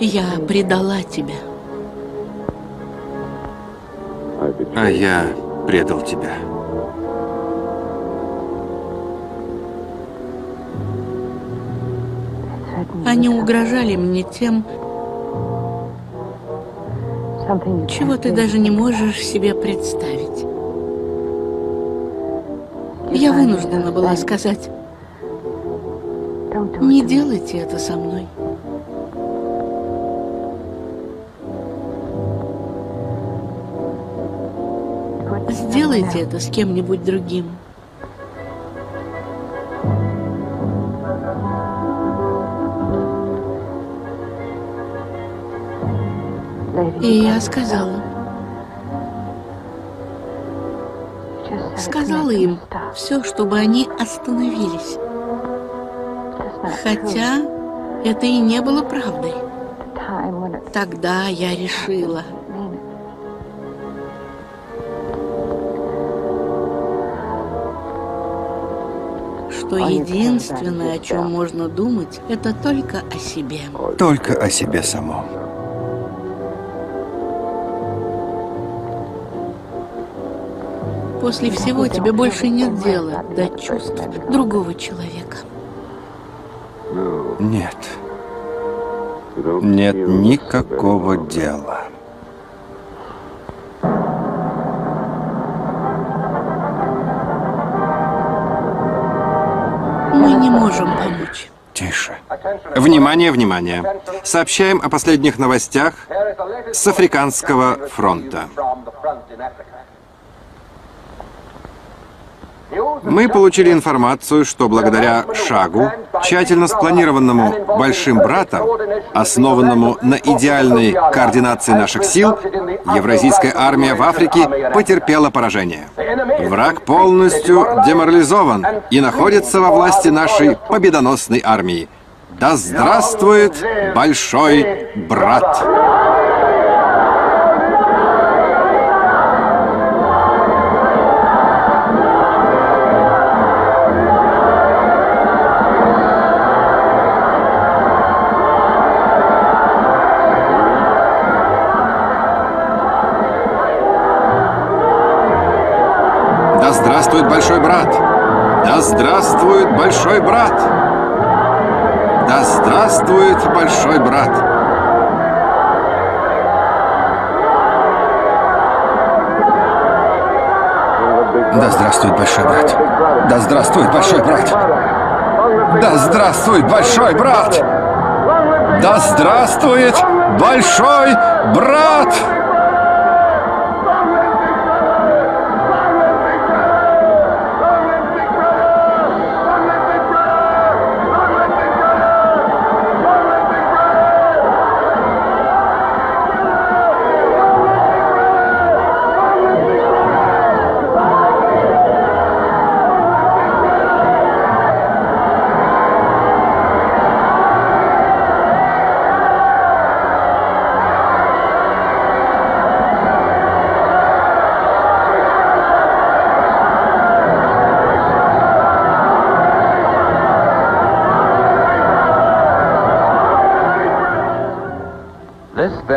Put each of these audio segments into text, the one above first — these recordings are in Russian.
Я предала тебя. А я предал тебя. Они угрожали мне тем, чего ты даже не можешь себе представить. Я вынуждена была сказать, не делайте это со мной. Сделайте это с кем-нибудь другим. И я сказала. Сказала им все, чтобы они остановились. Хотя это и не было правдой. Тогда я решила. Что единственное, о чем можно думать, это только о себе. Только о себе самом. После всего тебе больше нет дела до чувств другого человека. Нет. Нет никакого дела. Помочь. Тише. Внимание, внимание. Сообщаем о последних новостях с Африканского фронта. Мы получили информацию, что благодаря шагу, тщательно спланированному Большим Братом, основанному на идеальной координации наших сил, Евразийская армия в Африке потерпела поражение. Враг полностью деморализован и находится во власти нашей победоносной армии. Да здравствует Большой Брат! Здравствует большой брат! Да здравствует большой брат! Да здравствует большой брат! Да здравствует большой брат! Да здравствует большой брат! Да здравствует большой брат! Да здравствует большой брат!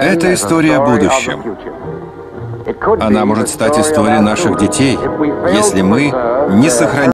Это история о будущем. Она может стать историей наших детей, если мы не сохраним